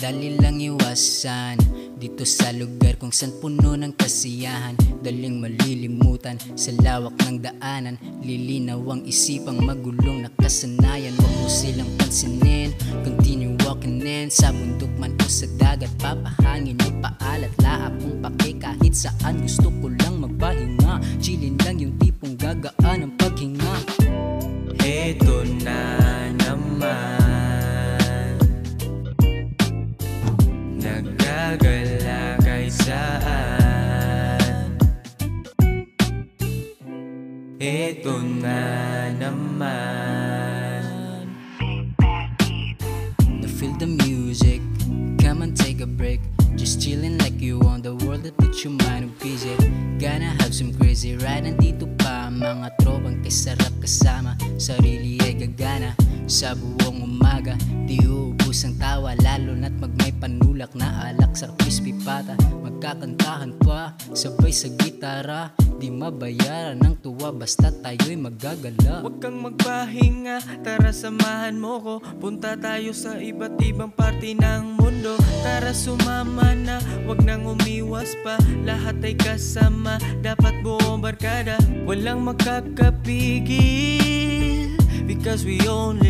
Dali lang iwasan Dito sa lugar kung saan puno ng kasiyahan. Daling malilimutan sa lawak ng daanan. Lilinaw ang isipang magulong nakasanayan Huwag mo silang pansinin Continue walking in. Sa bundok man o sa dagat Papahangin o paalat Laap mong pake. Kahit saan Gusto ko lang magpahinga. Chillin lang yung tipong gagaan ang Ito na naman. Now feel the music. Come and take a break. Just chillin' like you on the world that put your mind on busy Gonna have some crazy ride Nandito pa mga tropang kasarap kasama. Sarili ay gagana Sa buong umaga. Di ang tawa Lalo na't magmay panulak na alak sa crispy pata. Magkakantahan pa Sabay sa gitara. Di mabayaran ng tuwa Basta tayo'y magagala. Huwag kang magpahinga, tara samahan mo ko. Punta tayo sa iba't ibang parte ng mundo. Tara sumama na, huwag nang umiwas pa. Lahat ay kasama, dapat buong barkada. Walang makakapigil Because we only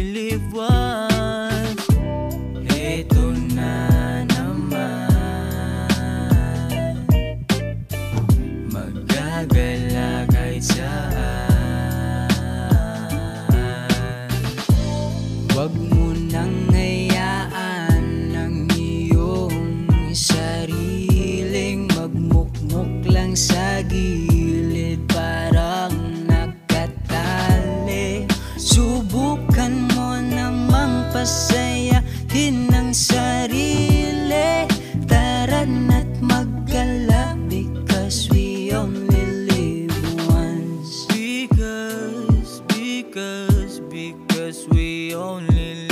Pagpatuloyin sarili Tara na't magkalapit Cause we only once Because, because, because we only live